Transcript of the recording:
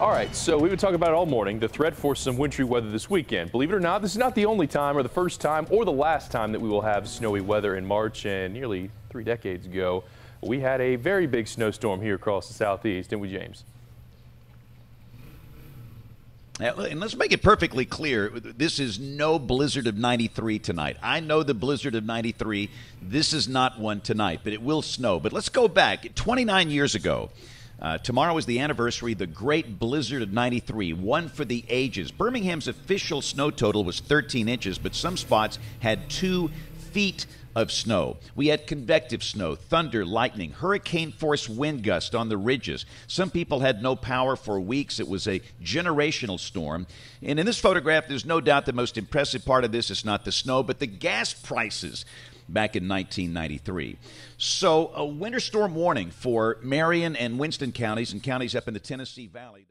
All right, so we've been talking about it all morning, the threat for some wintry weather this weekend. Believe it or not, this is not the only time or the first time or the last time that we will have snowy weather in March. And nearly three decades ago, we had a very big snowstorm here across the southeast, didn't we, James? And let's make it perfectly clear this is no blizzard of 93 tonight. I know the blizzard of 93. This is not one tonight, but it will snow. But let's go back 29 years ago. Uh, tomorrow is the anniversary of the Great Blizzard of 93, one for the ages. Birmingham's official snow total was 13 inches, but some spots had two feet of snow. We had convective snow, thunder, lightning, hurricane force wind gust on the ridges. Some people had no power for weeks. It was a generational storm. And in this photograph, there's no doubt the most impressive part of this is not the snow, but the gas prices back in 1993. So, a winter storm warning for Marion and Winston counties and counties up in the Tennessee Valley.